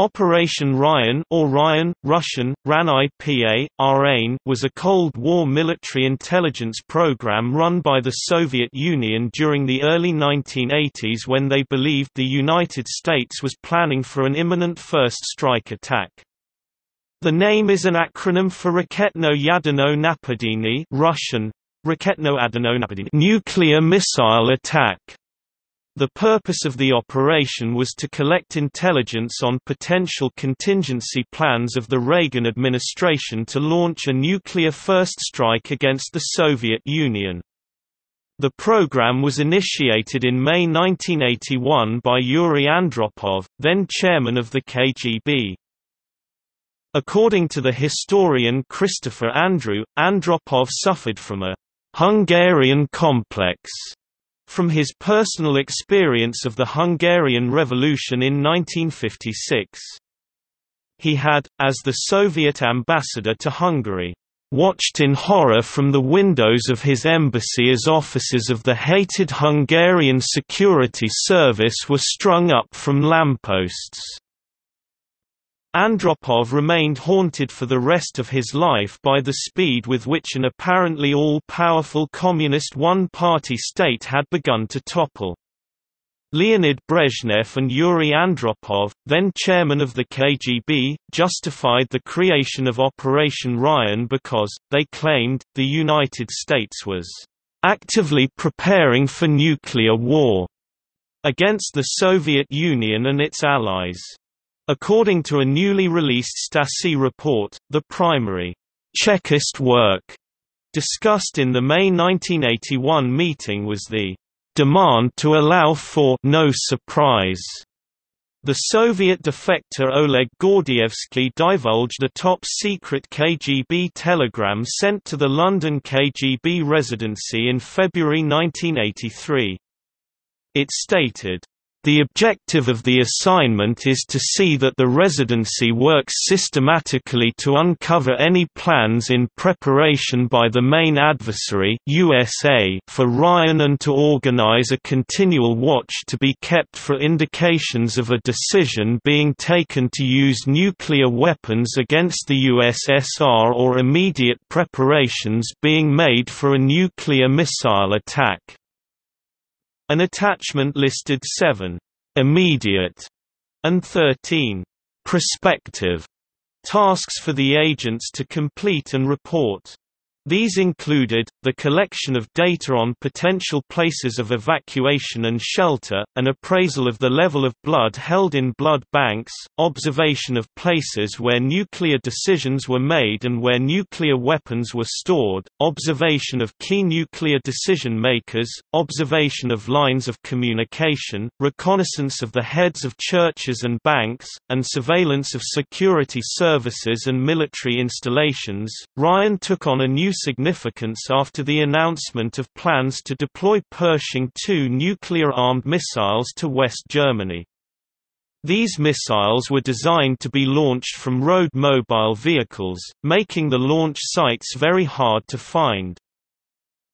Operation Ryan or Ryan, Russian, Ranai Pa, was a Cold War military intelligence program run by the Soviet Union during the early 1980s when they believed the United States was planning for an imminent first strike attack. The name is an acronym for Raketno Yadernoe Napadenie Russian, Raketno Adano nuclear missile attack. The purpose of the operation was to collect intelligence on potential contingency plans of the Reagan administration to launch a nuclear first strike against the Soviet Union. The program was initiated in May 1981 by Yuri Andropov, then chairman of the KGB. According to the historian Christopher Andrew, Andropov suffered from a Hungarian complex from his personal experience of the Hungarian Revolution in 1956. He had, as the Soviet ambassador to Hungary, watched in horror from the windows of his embassy as officers of the hated Hungarian security service were strung up from lampposts. Andropov remained haunted for the rest of his life by the speed with which an apparently all-powerful communist one-party state had begun to topple. Leonid Brezhnev and Yuri Andropov, then chairman of the KGB, justified the creation of Operation Ryan because, they claimed, the United States was actively preparing for nuclear war against the Soviet Union and its allies. According to a newly released Stasi report, the primary Chekist work discussed in the May 1981 meeting was the demand to allow for no surprise. The Soviet defector Oleg Gordievsky divulged a top-secret KGB telegram sent to the London KGB residency in February 1983. It stated, the objective of the assignment is to see that the residency works systematically to uncover any plans in preparation by the main adversary USA for Ryan and to organize a continual watch to be kept for indications of a decision being taken to use nuclear weapons against the USSR or immediate preparations being made for a nuclear missile attack. An attachment listed 7 immediate and 13 prospective tasks for the agents to complete and report. These included, the collection of data on potential places of evacuation and shelter, an appraisal of the level of blood held in blood banks, observation of places where nuclear decisions were made and where nuclear weapons were stored, observation of key nuclear decision makers, observation of lines of communication, reconnaissance of the heads of churches and banks, and surveillance of security services and military installations. Ryan took on a new significance after the announcement of plans to deploy Pershing II nuclear-armed missiles to West Germany. These missiles were designed to be launched from road mobile vehicles, making the launch sites very hard to find.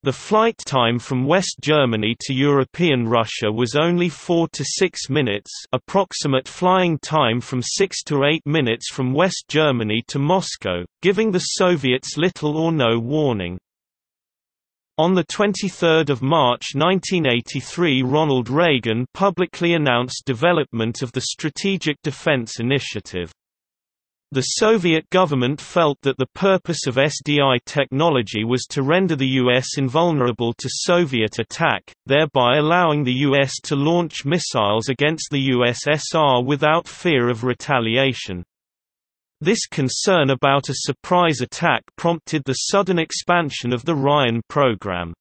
The flight time from West Germany to European Russia was only 4 to 6 minutes approximate flying time from 6 to 8 minutes from West Germany to Moscow, giving the Soviets little or no warning. On 23 March 1983 Ronald Reagan publicly announced development of the Strategic Defense Initiative. The Soviet government felt that the purpose of SDI technology was to render the U.S. invulnerable to Soviet attack, thereby allowing the U.S. to launch missiles against the USSR without fear of retaliation. This concern about a surprise attack prompted the sudden expansion of the Ryan program.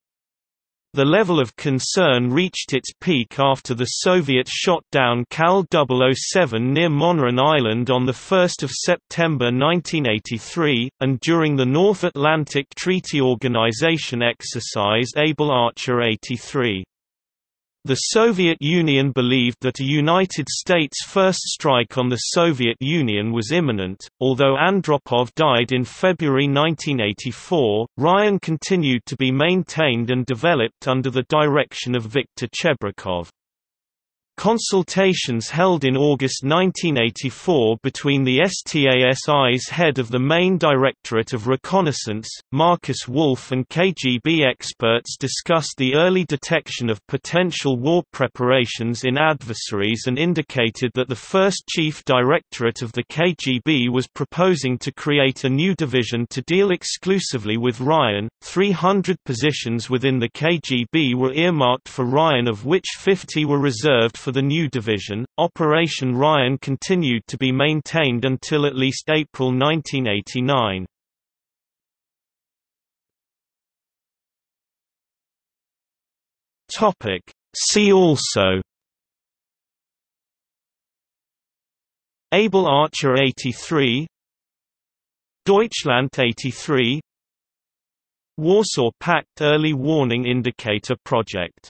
The level of concern reached its peak after the Soviets shot down KAL 007 near Moneron Island on 1 September 1983, and during the North Atlantic Treaty Organization exercise Able Archer 83. The Soviet Union believed that a United States first strike on the Soviet Union was imminent. Although Andropov died in February 1984, Ryan continued to be maintained and developed under the direction of Viktor Chebrikov. Consultations held in August 1984 between the STASI's head of the main Directorate of Reconnaissance, Markus Wolf and KGB experts discussed the early detection of potential war preparations in adversaries and indicated that the first Chief Directorate of the KGB was proposing to create a new division to deal exclusively with Ryan. 300 positions within the KGB were earmarked for Ryan of which 50 were reserved for the new division. Operation Ryan continued to be maintained until at least April 1989. Topic See also Able Archer 83 Deutschland 83 Warsaw Pact Early Warning Indicator Project